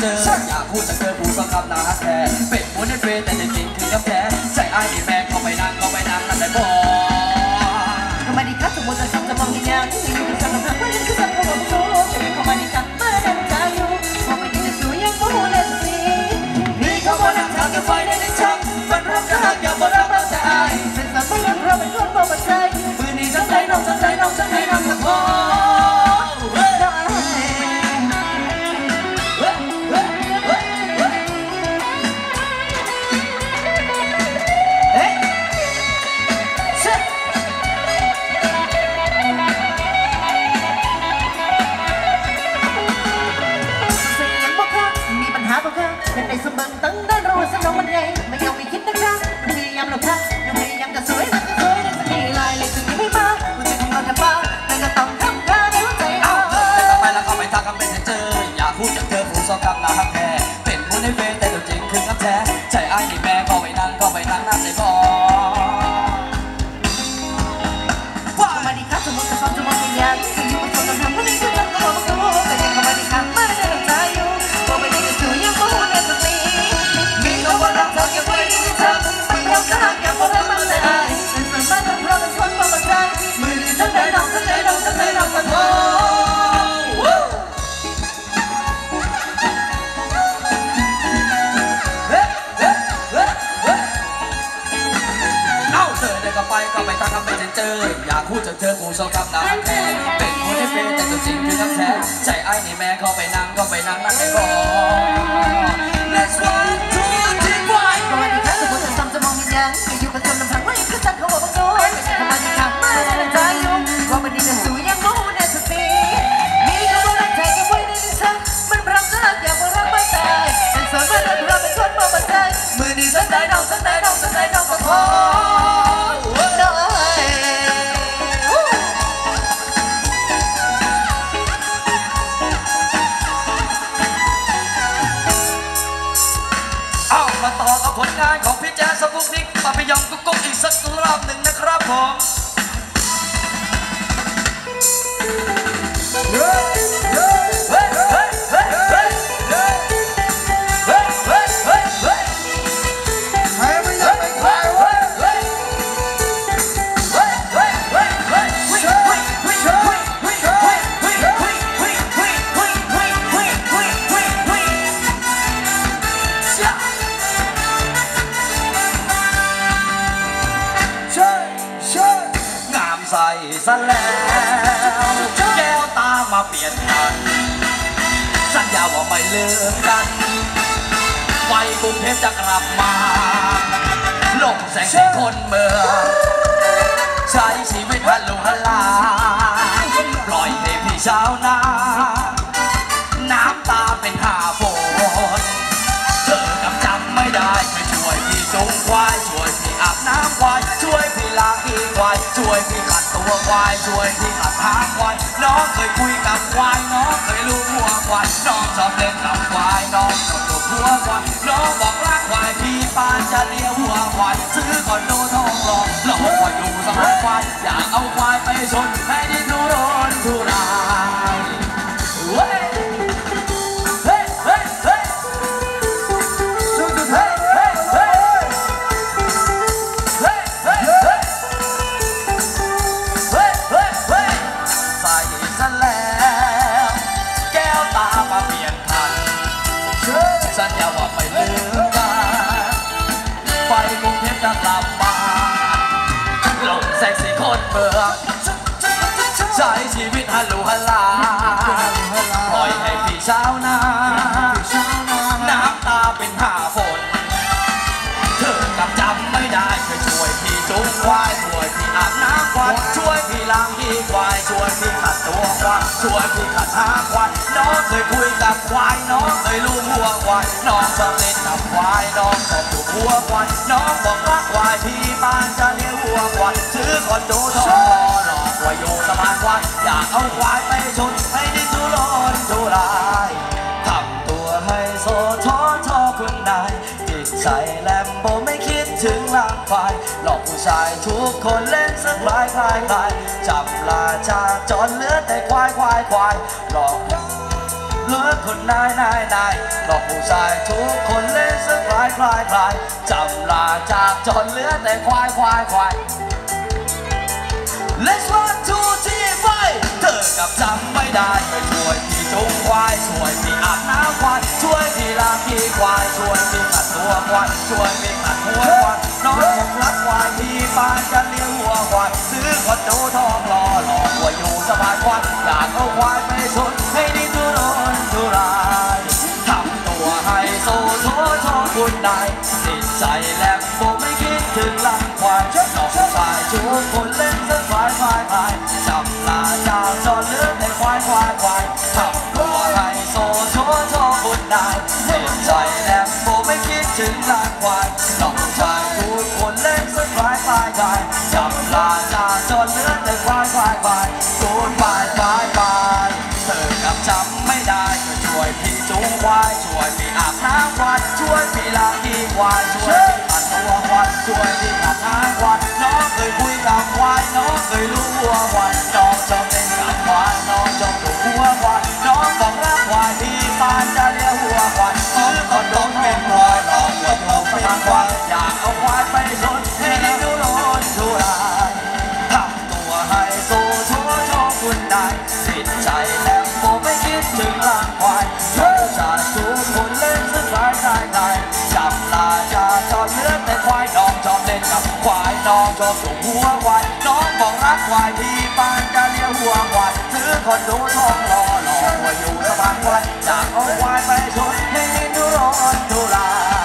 เจออยากพูดจะเจอพูดสักคำนาฮัะแท้เป็ดม้วนในเฟแต่ในจริงคือกับแท้ใจอ้ายมีแม่ ได้สมบัติตั้งแต่รู้สน้องมันไงไม่เอาไปคิดนะครับพยายามหรอกครับยังพยายามจะสวยมันจะสวยได้สักทีลายเล็กสักทีไม่มาคุณจะทำเราจะบ้าแต่ก็ต้องทำงานในหัวใจเอาเธอแต่ทำไมแล้วก็ไม่ทักกันเป็นเจออยากพูดจากเธอผู้สอกกำลังแพ้เป็นมูนในเฟซแต่ตัวจริงคือกับแท้ใจอ้ายนี่แม่ จอ อยากพูดจนเธอกูชอบคำนั้นแท้เป็นคนที่เป็นแต่ตัวจริงคือคำแท้ใจไอ้นี่แม่เข้าไปนั่งเข้าไปนั่งนั่งในบ่อ Let's go ผลงานของพี่แจ๊สสปุกนิกปาปยองกุ๊กกุ๊กอีกสักรอบหนึ่งนะครับผม งเทพจะกลับมาลงแสงสีคนเมืองใช้ชีวิตฮัลโหลฮัลลาปล่อยให้พี่ชาวนาน้ำตาเป็นหาฝนเธอกำจำไม่ได้ช่วยช่วยพี่จุงควายช่วยพี่อาบน้ำควายช่วยพี่ล้างขี้ควายช่วยพี่ขัดตัวควายช่วยพี่ขัดทางควายน้องเคยคุยกับควายน้องเคยรู้หัวควายน้องชอบเล่นกับควายน้องชอบ หัวควายน้องบอกรักควายพี่ปานจะเลี้ยงหัวควายซื้อคอนโดทองหล่อหลอกควายอยู่สะพานควายอยากเอาควายไปชนให้ดินโดนทุรา ใช้ชีวิตฮัลโหลฮัลลาปล่อยให้พี่ชาวนาชาวนาน้ำตาเป็นหาฝนเธอกำจำไม่ได้ช่วยช่วยพี่จุงควายช่วยพี่อาบน้ำควายช่วยพี่ล้างขี้ควายช่วยพี่ขัดตัวควายช่วยพี่ขัดหางควายน้องเคยคุยกับควายน้องเคยรู้หัวควายน้องชอบเล่นกับควายน้องชอบดูหัวควายน้องบอกรักควายพี่บ้านจะเลี้ยงหัวควายซื้อคอนโดทอง ว่ายู่สะพานควายอยากเอาควายไปชนให้ดินทุรนทุรายทำตัวให้โซท้อท้อคุณนายจิตใจแลมโบไม่คิดถึงลางควายหลอกผู้ชายทุกคนเล่นสักลายคลายคลายจับลาชาจนเหลือแต่ควายควายควายหลอกเหลือคนนายนายนายบอกผู้ชายทุกคนเล่นสักลายคลายคลายจำลาจากจนเหลือแต่ควายควายควาย Let's one two three five เธอกับจำไม่ได้ไปช่วยพี่จุงควายช่วยพี่อาบน้ำควายช่วยพี่ลาพี่ควายช่วยพี่ขัดตัวควายช่วยพี่ขัดหัวควายน้องผมรักควายพี่ปานจะเลี้ยงหัวควายซื้อคอนโดทองรอหลอกว่าอยู่สบายควายอยากเอาควายไปชนให้ดิ้นทุรนทุรายทำตัวให้โซโซชอบคุณนายจิตใจแหลมผมไม่คิดถึงหลังควายน้องชายทุกคนเล่นสักควายควายควายจำลาจากจอนเลือดในควายควายควายทำตัวให้โซโซชอบคุณนายจิตใจแหลมผมไม่คิดถึงลังควายน้องชายทุกคนเล่นสักควายควายควายจำลาจากจอนเลือดในควายควายควายกูดบายบายบายเธอกับจำไม่ได้ก็ช่วยพี่จูงควายช่วยพี่อาบน้ำควายช่วยพี่ล้างพี่ควายช่วยพี่ขัดตัวควายช่วยพี่ขัดหางควายน้องเคยคุยกับ ไม่รู้วัวควายน้องชอบเล่นกับควายน้องชอบถูกหัวควายน้องบอกรักควายพี่ปานจะเลี้ยงหัวควายซื้อคอนโดเป็นควายน้องก็ต้องเป็นควายอยากเอาควายไปชนให้ดิ้นทุรนทุรายทำตัวให้โซโชชอบคุณได้จิตใจแหลมโมไม่คิดถึงหลังควายชอบชาทุกคนเล่นซึ่งควายได้ได้จับลาจาจอดเลือดแต่ควายน้องชอบเล่นกับควายน้องชอบถูกหัววายน้อง บอกรักควายพี่ปานจะเลี้ยงหัวควายซื้อคอนโดทองรอหลอกว่าอยู่สะพานควายจากเอาควายไปชนให้ดิ้นทุรนทุรา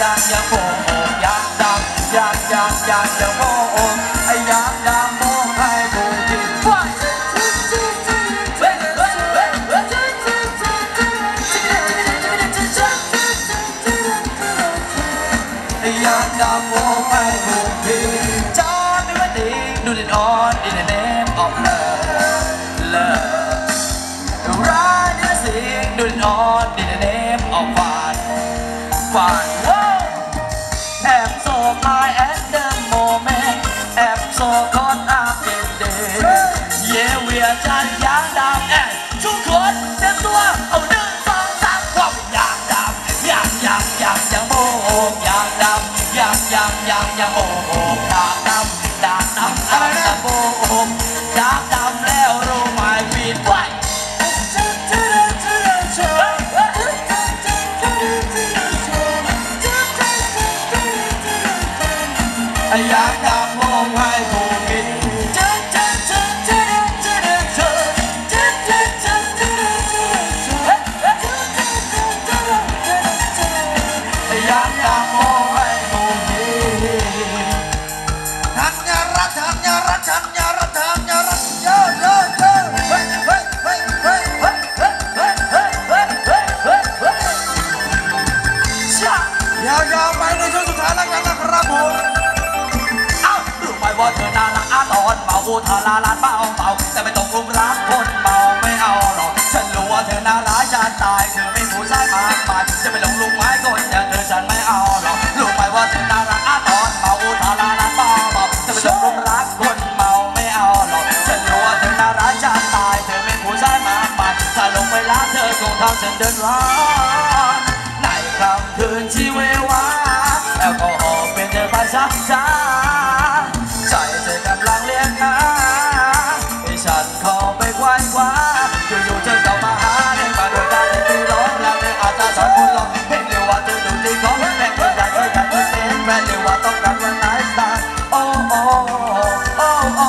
อยากอยากโออยากดำอยากอยากอยากอยากโอไออยากดำโอให้ดูดีว่าอยากดำโอใครดูดีจอดไม่ว่าดีดูดิอ่อนดิเนมออกเลยเลิศร้ายเนื้อเสียงดูดิอ่อน ยังยังยังโอ้โหดาบดำดาบดำอะไรนโอ้โหดาบดำาอุทาลาลานเบาเบาแต่ไม่ต้องรุมรักคนเมาไม่เอาหรอกฉันรู้ว่าเธอน่ารักจะตายเธอไม่ผู้ชายมากมายจะไปหลงลุงไม้คนอย่างเธอฉันไม่เอาหรอกรู้ไหมว่าเธอน่ารักอะตอนเมาอุทาลาลานเบาเบาจะไปหลงลุงรักคนเมาไม่เอาหรอกฉันรู้ว่าเธอน่ารักจะตายเธอไม่ผู้ชายมากมายถ้าลงไปรักเธอคงทำฉันเดินร้อนในค่ำคืนที่เววาแอลกอฮอล์เป็นเธอไปสักช้า ว่าเธอดูดีของแม่คนใหญ่เธออยากจะเป็นแฟนเลยว่าต้องการวันไหนสายโอ้โอ้โอ้โอ้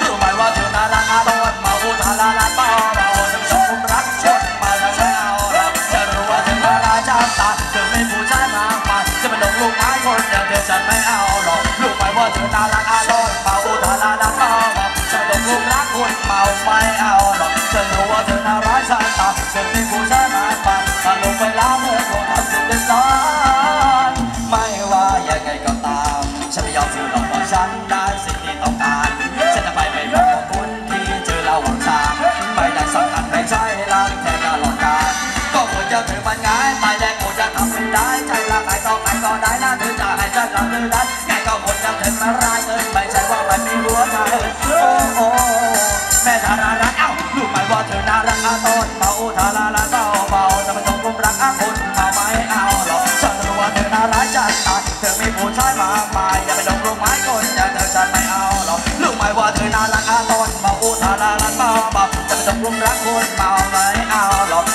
รู้ไหมว่าเธอน่ารักอาตอนมาอุทาลาลาเบาเบาฉันชมรักชนมาแล้วไม่เอารอกจะรู้ว่าเธอน่ารักจ้าตาเธอไม่ผู้ชายมากมายจะมาลงลูกไม้คนอย่างเธอฉันไม่เอาหรอกรู้ไหมว่าเธอน่ารักอาตอนมาอุทาลาลาเบาเบาฉันตกลุมรักคนเมาไม่เอาหรอกฉันรู้ว่าเธอน่ารักชาตาฉัน จะให้ฉันได้ไงก็ควรจะเธอมาร้ายเกินไม่ใช่ว่าไมันมีหัวใจโอ้โอ้แม่ทารารักเอ้ารู้ไหมว่าเธอน่ารักอาต้นเมาทาราลาเบาเบาจะม่ต้องรุมรักอาคนเมาไม่เอาหรอกฉันรู้ว่าเธอน่ารักจัดตายเธอมีผู้ชายมากมายอย่าไปลงรุมไม้คนอย่าเธอฉันไม่เอาหรอกรู้ไหมว่าเธอน่ารักอาต้นเมาทาราลาเบาเบาจะม่ต้องรุมรักคนเมาไม่เอาหรอก